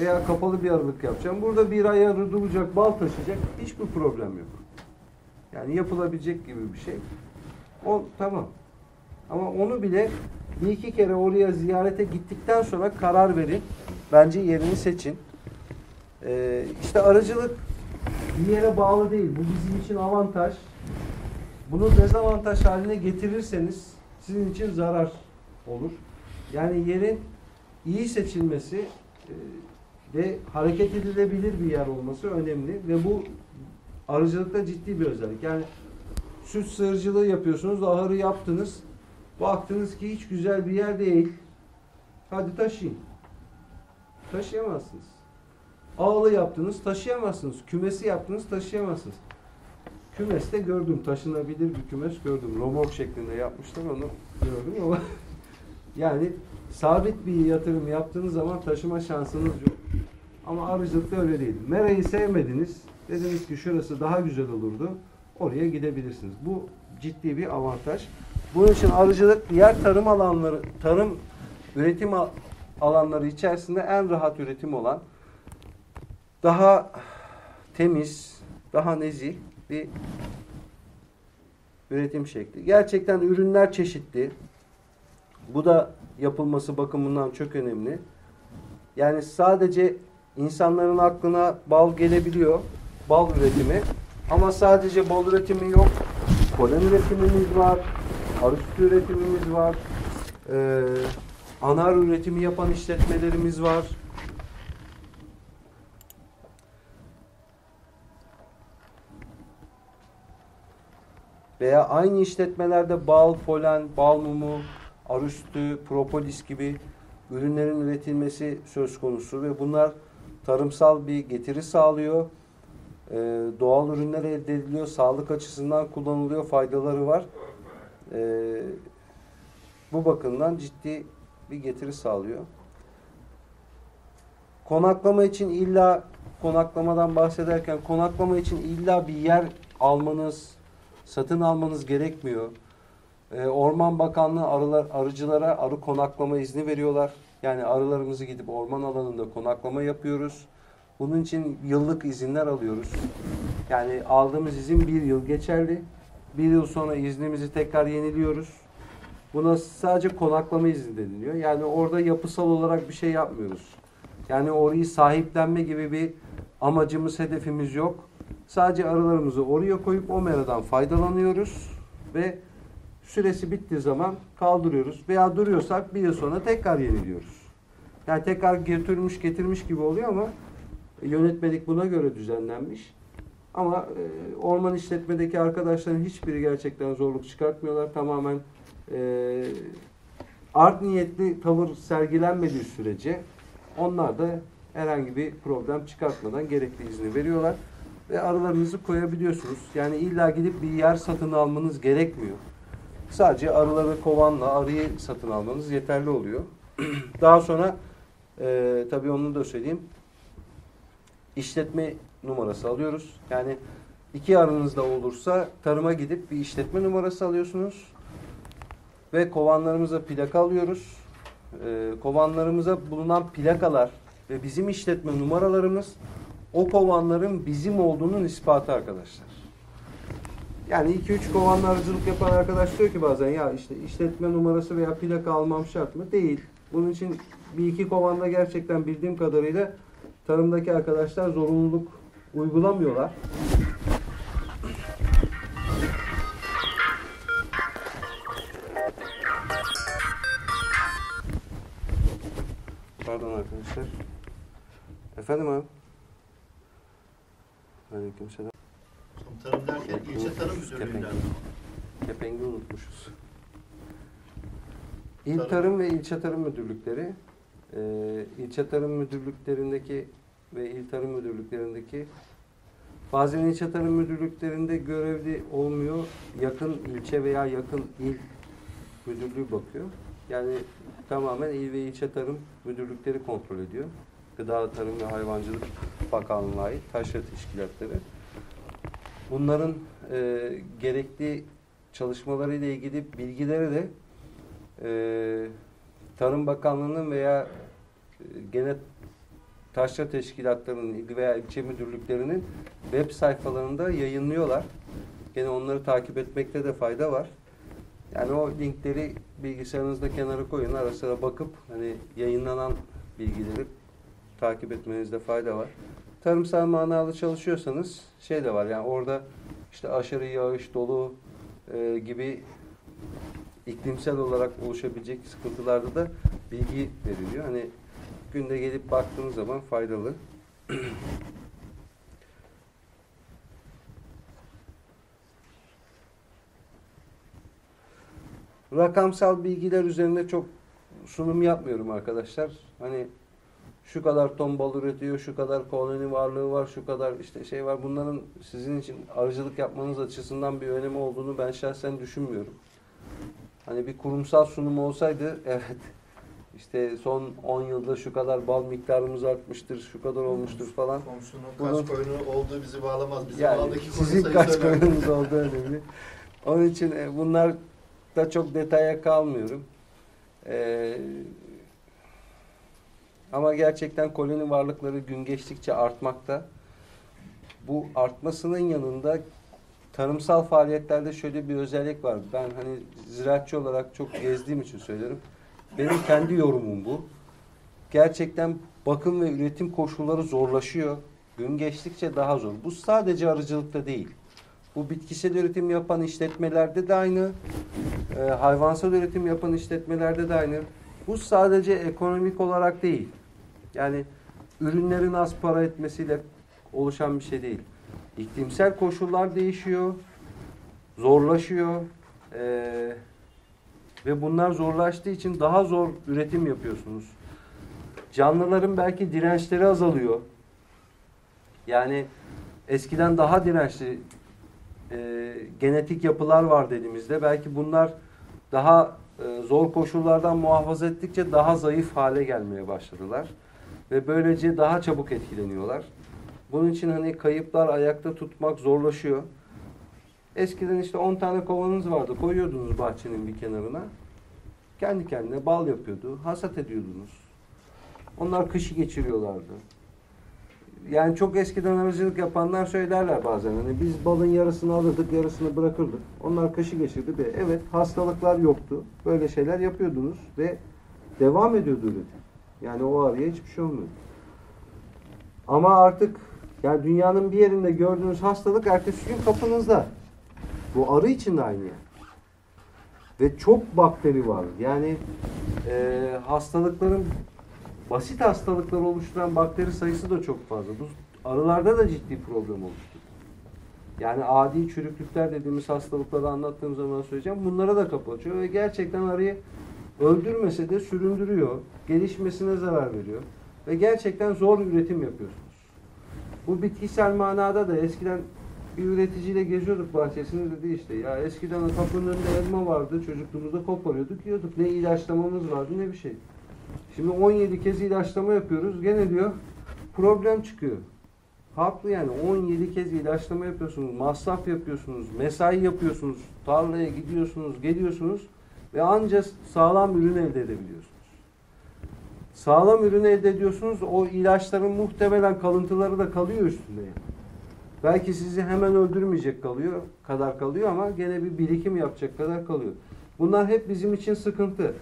veya kapalı bir aralık yapacağım. Burada bir ay arı bal taşıyacak. Hiçbir problem yok. Yani yapılabilecek gibi bir şey. O tamam. Ama onu bile bir iki kere oraya ziyarete gittikten sonra karar verin. Bence yerini seçin. Ee, işte aracılık bir yere bağlı değil. Bu bizim için avantaj. Bunu dezavantaj haline getirirseniz sizin için zarar olur. Yani yerin iyi seçilmesi e, ve hareket edilebilir bir yer olması önemli ve bu arıcılıkta ciddi bir özellik. Yani süt sığırcılığı yapıyorsunuz, ahırı yaptınız. Baktınız ki hiç güzel bir yer değil. Hadi taşıyın. Taşıyamazsınız. Ağlı yaptınız, taşıyamazsınız. Kümesi yaptınız, taşıyamazsınız. Kümeste gördüm. Taşınabilir bir kümes gördüm. Romork şeklinde yapmışlar onu gördüm ama [laughs] yani sabit bir yatırım yaptığınız zaman taşıma şansınız yok. Ama arıcılıkta öyle değil. Merayı sevmediniz. Dediniz ki şurası daha güzel olurdu. Oraya gidebilirsiniz. Bu ciddi bir avantaj. Bunun için arıcılık diğer tarım alanları, tarım üretim al- alanları içerisinde en rahat üretim olan daha temiz, daha nezih bir üretim şekli. Gerçekten ürünler çeşitli. Bu da yapılması bakımından çok önemli. Yani sadece insanların aklına bal gelebiliyor. Bal üretimi. Ama sadece bal üretimi yok. Polen üretimimiz var. Arı sütü üretimimiz var. Ee, anar üretimi yapan işletmelerimiz var. Veya aynı işletmelerde bal, polen, bal mumu, arı sütü, propolis gibi ürünlerin üretilmesi söz konusu ve bunlar tarımsal bir getiri sağlıyor. Ee, doğal ürünler elde ediliyor, sağlık açısından kullanılıyor, faydaları var. Ee, bu bakımdan ciddi bir getiri sağlıyor. Konaklama için illa konaklamadan bahsederken konaklama için illa bir yer almanız, satın almanız gerekmiyor. Ee, Orman Bakanlığı arılar, arıcılara arı konaklama izni veriyorlar. Yani arılarımızı gidip orman alanında konaklama yapıyoruz. Bunun için yıllık izinler alıyoruz. Yani aldığımız izin bir yıl geçerli. Bir yıl sonra iznimizi tekrar yeniliyoruz. Buna sadece konaklama izni deniliyor. Yani orada yapısal olarak bir şey yapmıyoruz. Yani orayı sahiplenme gibi bir amacımız, hedefimiz yok. Sadece arılarımızı oraya koyup o meradan faydalanıyoruz ve süresi bittiği zaman kaldırıyoruz veya duruyorsak bir yıl sonra tekrar yeniliyoruz. Yani tekrar götürmüş getirmiş gibi oluyor ama yönetmelik buna göre düzenlenmiş. Ama e, orman işletmedeki arkadaşların hiçbiri gerçekten zorluk çıkartmıyorlar. Tamamen e, art niyetli tavır sergilenmediği sürece onlar da herhangi bir problem çıkartmadan gerekli izni veriyorlar ve arılarınızı koyabiliyorsunuz. Yani illa gidip bir yer satın almanız gerekmiyor. Sadece arıları kovanla arıyı satın almanız yeterli oluyor. [clears throat] Daha sonra e, tabii onu da söyleyeyim. İşletme numarası alıyoruz. Yani iki arınız da olursa tarıma gidip bir işletme numarası alıyorsunuz. Ve kovanlarımıza plaka alıyoruz. E, kovanlarımıza bulunan plakalar ve bizim işletme numaralarımız o kovanların bizim olduğunun ispatı arkadaşlar. Yani 2-3 kovanla arıcılık yapan arkadaş diyor ki bazen ya işte işletme numarası veya plaka almam şart mı? Değil. Bunun için bir iki kovanda gerçekten bildiğim kadarıyla tarımdaki arkadaşlar zorunluluk uygulamıyorlar. Pardon arkadaşlar. Efendim abi? Aleykümselam. Tarım derken ilçe tarım müdürlüğünden. Kepengi unutmuşuz. İl Tarım. Tarım ve İlçe Tarım Müdürlükleri, e, ilçe tarım müdürlüklerindeki ve il tarım müdürlüklerindeki bazen ilçe tarım müdürlüklerinde görevli olmuyor. Yakın ilçe veya yakın il müdürlüğü bakıyor. Yani tamamen il ve ilçe tarım müdürlükleri kontrol ediyor. Gıda, Tarım ve Hayvancılık Bakanlığı'na ait taşra teşkilatları. Bunların e, gerekli çalışmaları ile ilgili bilgileri de e, Tarım Bakanlığı'nın veya e, gene taşra teşkilatlarının veya ilçe müdürlüklerinin web sayfalarında yayınlıyorlar. Gene onları takip etmekte de fayda var. Yani o linkleri bilgisayarınızda kenara koyun. Ara sıra bakıp hani yayınlanan bilgileri takip etmenizde fayda var. Tarımsal manalı çalışıyorsanız şey de var yani orada işte aşırı yağış, dolu e, gibi iklimsel olarak oluşabilecek sıkıntılarda da bilgi veriliyor. Hani günde gelip baktığınız zaman faydalı. [clears throat] Rakamsal bilgiler üzerinde çok sunum yapmıyorum arkadaşlar. Hani şu kadar ton bal üretiyor, şu kadar koloni varlığı var, şu kadar işte şey var. Bunların sizin için arıcılık yapmanız açısından bir önemi olduğunu ben şahsen düşünmüyorum. Hani bir kurumsal sunum olsaydı [laughs] evet işte son 10 yılda şu kadar bal miktarımız artmıştır, şu kadar olmuştur falan. Komşunun Bunu- kaç koyunu olduğu bizi bağlamaz. Bizim Yani sizin kaç koyunuz olduğu önemli. Onun için e, bunlar da çok detaya kalmıyorum. Ee, ama gerçekten koloni varlıkları gün geçtikçe artmakta. Bu artmasının yanında tarımsal faaliyetlerde şöyle bir özellik var. Ben hani ziraatçı olarak çok gezdiğim için söylerim. Benim kendi yorumum bu. Gerçekten bakım ve üretim koşulları zorlaşıyor. Gün geçtikçe daha zor. Bu sadece arıcılıkta değil. Bu bitkisel üretim yapan işletmelerde de aynı. e, hayvansal üretim yapan işletmelerde de aynı. Bu sadece ekonomik olarak değil. Yani ürünlerin az para etmesiyle oluşan bir şey değil. İklimsel koşullar değişiyor, zorlaşıyor e, ve bunlar zorlaştığı için daha zor üretim yapıyorsunuz. Canlıların belki dirençleri azalıyor. Yani eskiden daha dirençli e, genetik yapılar var dediğimizde belki bunlar daha e, zor koşullardan muhafaza ettikçe daha zayıf hale gelmeye başladılar. Ve böylece daha çabuk etkileniyorlar. Bunun için hani kayıplar ayakta tutmak zorlaşıyor. Eskiden işte 10 tane kovanınız vardı. Koyuyordunuz bahçenin bir kenarına. Kendi kendine bal yapıyordu. Hasat ediyordunuz. Onlar kışı geçiriyorlardı. Yani çok eskiden arıcılık yapanlar söylerler bazen. Hani biz balın yarısını alırdık, yarısını bırakırdık. Onlar kışı geçirdi ve evet hastalıklar yoktu. Böyle şeyler yapıyordunuz ve devam ediyordu üretim. Yani o arıya hiçbir şey olmuyordu. Ama artık yani dünyanın bir yerinde gördüğünüz hastalık ertesi gün kapınızda. Bu arı için de aynı yani. Ve çok bakteri var. Yani e, hastalıkların basit hastalıkları oluşturan bakteri sayısı da çok fazla. Bu arılarda da ciddi problem oluştu. Yani adi çürüklükler dediğimiz hastalıkları anlattığım zaman söyleyeceğim. Bunlara da kapı açıyor ve gerçekten arıyı öldürmese de süründürüyor. Gelişmesine zarar veriyor. Ve gerçekten zor üretim yapıyorsunuz. Bu bitkisel manada da eskiden bir üreticiyle geziyorduk bahçesinde dedi işte ya eskiden kapının önünde elma vardı çocukluğumuzda koparıyorduk yiyorduk. Ne ilaçlamamız vardı ne bir şey. Şimdi 17 kez ilaçlama yapıyoruz. Gene diyor problem çıkıyor. Haklı yani 17 kez ilaçlama yapıyorsunuz, masraf yapıyorsunuz, mesai yapıyorsunuz, tarlaya gidiyorsunuz, geliyorsunuz ve ancak sağlam ürün elde edebiliyorsunuz. Sağlam ürün elde ediyorsunuz, o ilaçların muhtemelen kalıntıları da kalıyor üstünde yani. Belki sizi hemen öldürmeyecek kalıyor, kadar kalıyor ama gene bir birikim yapacak kadar kalıyor. Bunlar hep bizim için sıkıntı.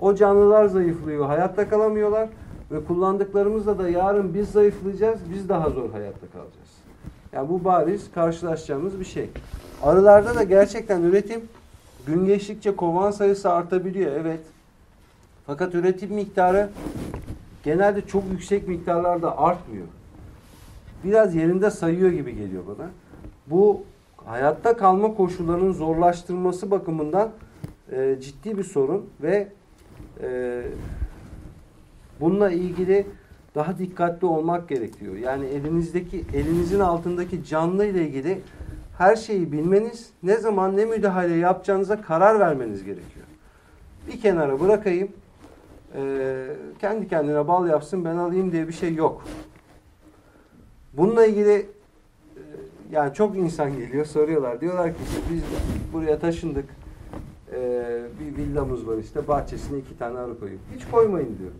O canlılar zayıflıyor, hayatta kalamıyorlar ve kullandıklarımızla da yarın biz zayıflayacağız, biz daha zor hayatta kalacağız. Yani bu bariz karşılaşacağımız bir şey. Arılarda da gerçekten üretim gün geçtikçe kovan sayısı artabiliyor, evet. Fakat üretim miktarı genelde çok yüksek miktarlarda artmıyor. Biraz yerinde sayıyor gibi geliyor bana. Bu hayatta kalma koşullarının zorlaştırması bakımından e, ciddi bir sorun ve e, bununla ilgili daha dikkatli olmak gerekiyor. Yani elinizdeki elinizin altındaki canlı ile ilgili her şeyi bilmeniz, ne zaman ne müdahale yapacağınıza karar vermeniz gerekiyor. Bir kenara bırakayım, e, kendi kendine bal yapsın ben alayım diye bir şey yok. Bununla ilgili e, yani çok insan geliyor soruyorlar. Diyorlar ki işte biz buraya taşındık. E, bir villamız var işte bahçesine iki tane arı koyup. Hiç koymayın diyor.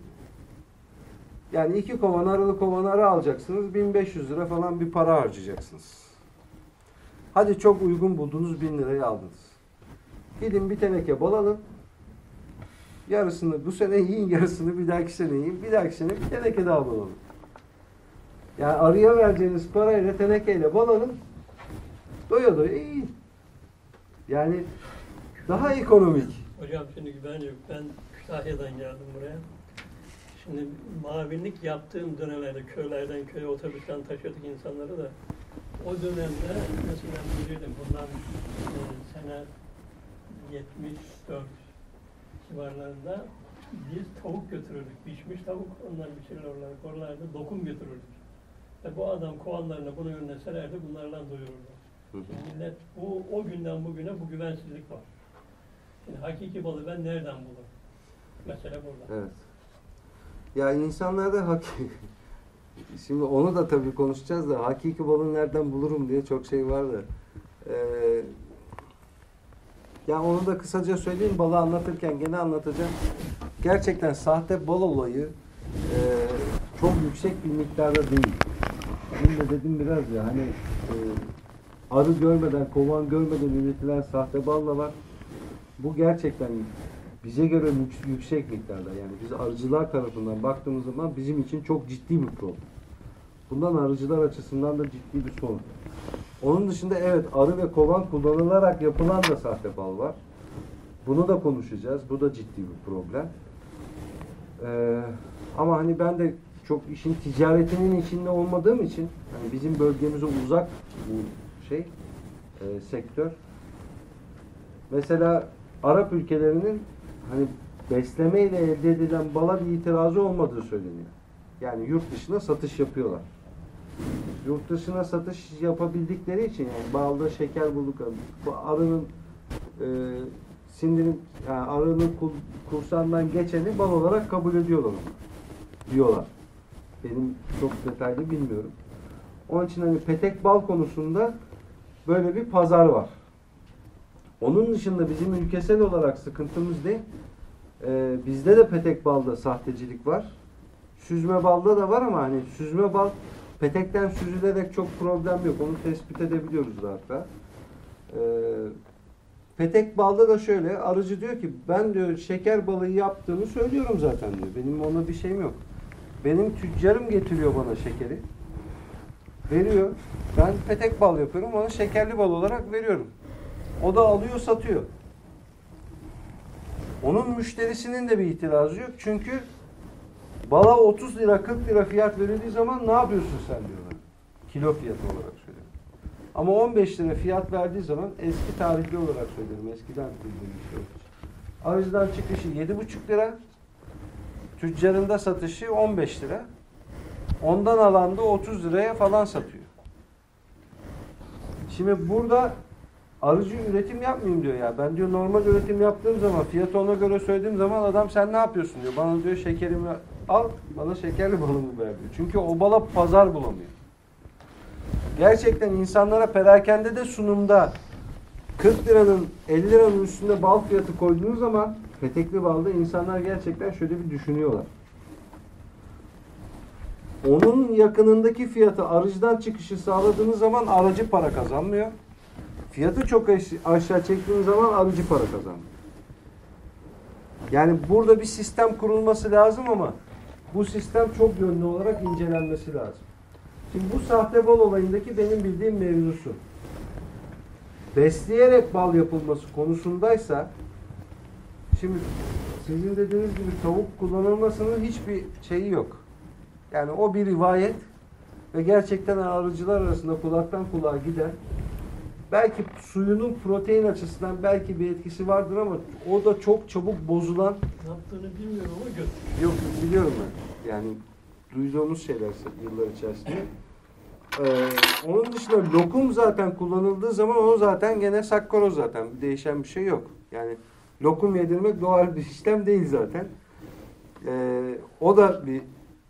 Yani iki kovan arılı kovan arı alacaksınız. 1500 lira falan bir para harcayacaksınız. Hadi çok uygun buldunuz 1000 liraya aldınız. Gidin bir teneke bal alın. Yarısını bu sene yiyin, yarısını bir dahaki sene yiyin. Bir dahaki sene bir teneke daha bal alın. Yani arıya vereceğiniz parayla tenekeyle bal alın. Doya doya yiyin. Yani daha ekonomik. Hocam şimdi ben. Ben Kütahya'dan geldim buraya. Şimdi mavinlik yaptığım dönemlerde köylerden köye otobüsten taşıyorduk insanları da o dönemde mesela bilirdim bundan e, sene 74 civarlarında biz tavuk götürürdük. Pişmiş tavuk onlar pişirirler. Oralarda dokum götürürdük. Ve bu adam kovanlarını bunun önüne sererdi. Bunlarla doyururdu. Millet bu o günden bugüne bu güvensizlik var. Şimdi hakiki balı ben nereden bulurum? Mesele burada. Evet. Ya insanlarda hak... [laughs] Şimdi onu da tabii konuşacağız da hakiki balı nereden bulurum diye çok şey vardı. Ee, ya onu da kısaca söyleyeyim balı anlatırken gene anlatacağım. Gerçekten sahte bal olayı e, çok yüksek bir miktarda değil. Şimdi de dedim biraz ya hani e, arı görmeden, kovan görmeden üretilen sahte bal da var. Bu gerçekten bize göre yük- yüksek miktarda yani biz arıcılar tarafından baktığımız zaman bizim için çok ciddi bir problem. Bundan arıcılar açısından da ciddi bir sorun. Onun dışında evet arı ve kovan kullanılarak yapılan da sahte bal var. Bunu da konuşacağız. Bu da ciddi bir problem. Ee, ama hani ben de çok işin ticaretinin içinde olmadığım için hani bizim bölgemize uzak bu şey e, sektör. Mesela Arap ülkelerinin hani beslemeyle elde edilen bala bir itirazı olmadığı söyleniyor. Yani yurt dışına satış yapıyorlar. Yurt dışına satış yapabildikleri için yani balda şeker bulduk. Bu arının e, sindirim yani arının kursandan geçeni bal olarak kabul ediyorlar. Diyorlar. Benim çok detaylı bilmiyorum. Onun için hani petek bal konusunda böyle bir pazar var. Onun dışında bizim ülkesel olarak sıkıntımız ne? Ee, bizde de petek balda sahtecilik var. Süzme balda da var ama hani süzme bal petekten süzülerek çok problem yok. Onu tespit edebiliyoruz rahat. Ee, petek balda da şöyle arıcı diyor ki ben diyor şeker balığı yaptığımı söylüyorum zaten diyor. Benim ona bir şeyim yok. Benim tüccarım getiriyor bana şekeri. Veriyor. Ben petek bal yapıyorum. Ona şekerli bal olarak veriyorum. O da alıyor satıyor. Onun müşterisinin de bir itirazı yok. Çünkü bala 30 lira 40 lira fiyat verildiği zaman ne yapıyorsun sen diyorlar. Kilo fiyatı olarak söylüyorum. Ama 15 lira fiyat verdiği zaman eski tarihli olarak söylüyorum. Eskiden bildiğim bir şey. Arıcıdan çıkışı 7,5 lira. Tüccarında satışı 15 lira. Ondan alan da 30 liraya falan satıyor. Şimdi burada arıcı üretim yapmayayım diyor ya. Ben diyor normal üretim yaptığım zaman fiyatı ona göre söylediğim zaman adam sen ne yapıyorsun diyor. Bana diyor şekerimi al bana şekerli balımı ver diyor. Çünkü o bala pazar bulamıyor. Gerçekten insanlara perakende de sunumda 40 liranın 50 liranın üstünde bal fiyatı koyduğunuz zaman petekli balda insanlar gerçekten şöyle bir düşünüyorlar. Onun yakınındaki fiyatı arıcıdan çıkışı sağladığınız zaman aracı para kazanmıyor. Fiyatı çok aş- aşağı çektiğiniz zaman arıcı para kazanmıyor. Yani burada bir sistem kurulması lazım ama bu sistem çok yönlü olarak incelenmesi lazım. Şimdi bu sahte bal olayındaki benim bildiğim mevzusu. Besleyerek bal yapılması konusundaysa şimdi sizin dediğiniz gibi tavuk kullanılmasının hiçbir şeyi yok. Yani o bir rivayet ve gerçekten arıcılar arasında kulaktan kulağa giden belki suyunun protein açısından belki bir etkisi vardır ama o da çok çabuk bozulan Ne yaptığını bilmiyorum ama götür. Yok biliyorum ben. Yani duyduğumuz şeyler yıllar içerisinde. Ee, onun dışında lokum zaten kullanıldığı zaman o zaten gene sakkoroz zaten. Değişen bir şey yok. Yani lokum yedirmek doğal bir işlem değil zaten. Ee, o da bir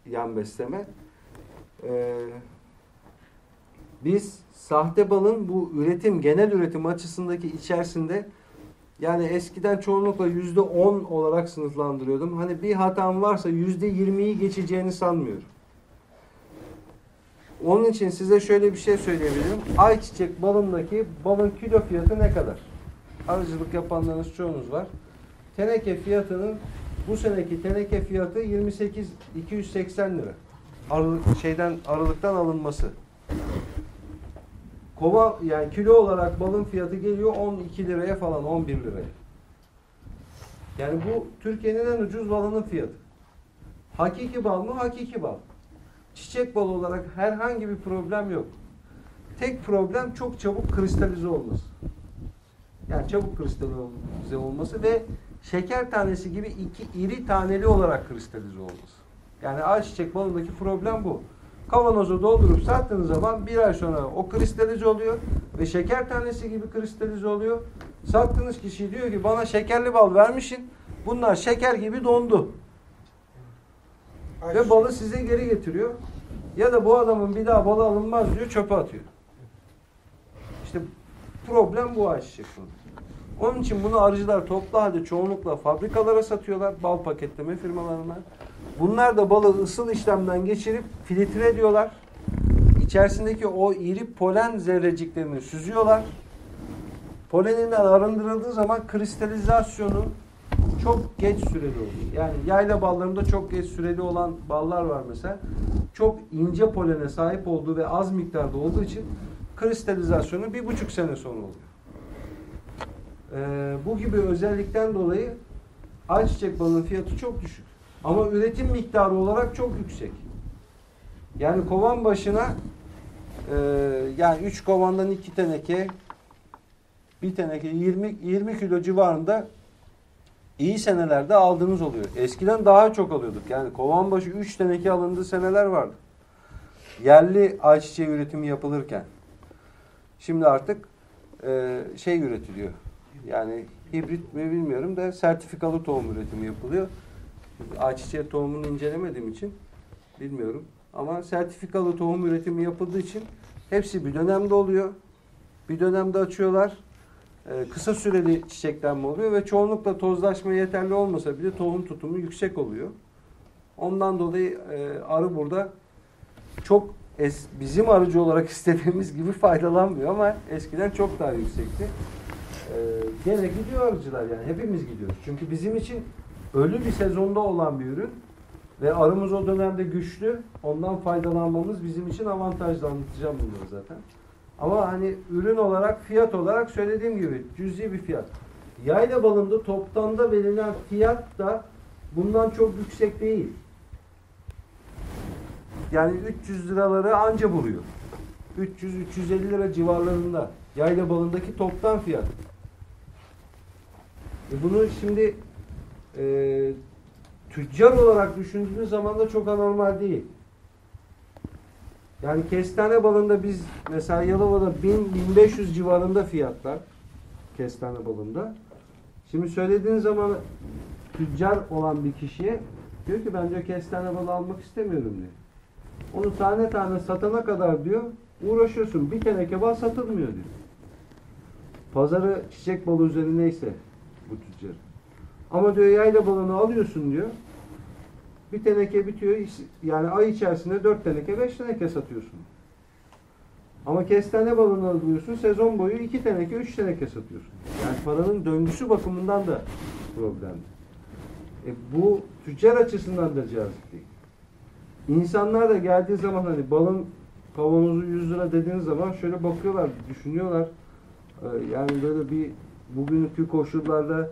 yan besleme. Ee, biz sahte balın bu üretim, genel üretim açısındaki içerisinde yani eskiden çoğunlukla yüzde on olarak sınıflandırıyordum. Hani bir hatam varsa yüzde yirmiyi geçeceğini sanmıyorum. Onun için size şöyle bir şey söyleyebilirim. Ayçiçek balındaki balın kilo fiyatı ne kadar? Arıcılık yapanlarınız çoğunuz var. Teneke fiyatının bu seneki teneke fiyatı 28 280 lira. Aralık şeyden aralıktan alınması. Kova yani kilo olarak balın fiyatı geliyor 12 liraya falan 11 liraya. Yani bu Türkiye'nin en ucuz balının fiyatı. Hakiki bal mı? Hakiki bal. Çiçek bal olarak herhangi bir problem yok. Tek problem çok çabuk kristalize olması. Yani çabuk kristalize olması ve şeker tanesi gibi iki iri taneli olarak kristalize olması. Yani ayçiçek balındaki problem bu. Kavanoza doldurup sattığınız zaman bir ay sonra o kristalize oluyor ve şeker tanesi gibi kristalize oluyor. Sattığınız kişi diyor ki bana şekerli bal vermişsin. Bunlar şeker gibi dondu. Ve balı size geri getiriyor. Ya da bu adamın bir daha balı alınmaz diyor çöpe atıyor. İşte problem bu balı. Onun için bunu arıcılar toplu halde çoğunlukla fabrikalara satıyorlar. Bal paketleme firmalarına. Bunlar da balı ısıl işlemden geçirip filtre ediyorlar. İçerisindeki o iri polen zerreciklerini süzüyorlar. Poleninden arındırıldığı zaman kristalizasyonu çok geç süreli oluyor. Yani yayla ballarında çok geç süreli olan ballar var mesela. Çok ince polene sahip olduğu ve az miktarda olduğu için kristalizasyonu bir buçuk sene sonra oluyor. Ee, bu gibi özellikten dolayı ayçiçek balının fiyatı çok düşük. Ama üretim miktarı olarak çok yüksek. Yani kovan başına e, yani 3 kovandan 2 teneke bir teneke 20 20 kilo civarında iyi senelerde aldığınız oluyor. Eskiden daha çok alıyorduk. Yani kovan başı 3 teneke alındığı seneler vardı. Yerli ayçiçeği üretimi yapılırken. Şimdi artık e, şey üretiliyor. Yani hibrit mi bilmiyorum da sertifikalı tohum üretimi yapılıyor. Ayçiçeği tohumunu incelemediğim için bilmiyorum. Ama sertifikalı tohum üretimi yapıldığı için hepsi bir dönemde oluyor. Bir dönemde açıyorlar. Ee, kısa süreli çiçeklenme oluyor ve çoğunlukla tozlaşma yeterli olmasa bile tohum tutumu yüksek oluyor. Ondan dolayı e, arı burada çok es, bizim arıcı olarak [laughs] istediğimiz gibi faydalanmıyor ama eskiden çok daha yüksekti. Ee, gene gidiyor arıcılar yani hepimiz gidiyoruz. Çünkü bizim için ölü bir sezonda olan bir ürün ve arımız o dönemde güçlü. Ondan faydalanmamız bizim için avantajlı anlatacağım bunları zaten. Ama hani ürün olarak fiyat olarak söylediğim gibi cüzi bir fiyat. Yayla balında toptanda verilen fiyat da bundan çok yüksek değil. Yani 300 liraları anca buluyor. 300-350 lira civarlarında. Yayla balındaki toptan fiyat. E bunu şimdi e, tüccar olarak düşündüğünüz zaman da çok anormal değil. Yani kestane balında biz mesela Yalova'da 1000-1500 civarında fiyatlar kestane balında. Şimdi söylediğin zaman tüccar olan bir kişiye diyor ki ben diyor kestane balı almak istemiyorum diyor. Onu tane tane satana kadar diyor uğraşıyorsun. Bir teneke bal satılmıyor diyor. Pazarı çiçek balı tüccar. Ama diyor yayla balını alıyorsun diyor. Bir teneke bitiyor. Yani ay içerisinde dört teneke, beş teneke satıyorsun. Ama kestane balını alıyorsun. Sezon boyu iki teneke, üç teneke satıyorsun. Yani paranın döngüsü bakımından da problemli. E bu tüccar açısından da cazip değil. İnsanlar da geldiği zaman hani balın kavanozu 100 lira dediğiniz zaman şöyle bakıyorlar, düşünüyorlar. Ee, Yani böyle bir bugünkü koşullarda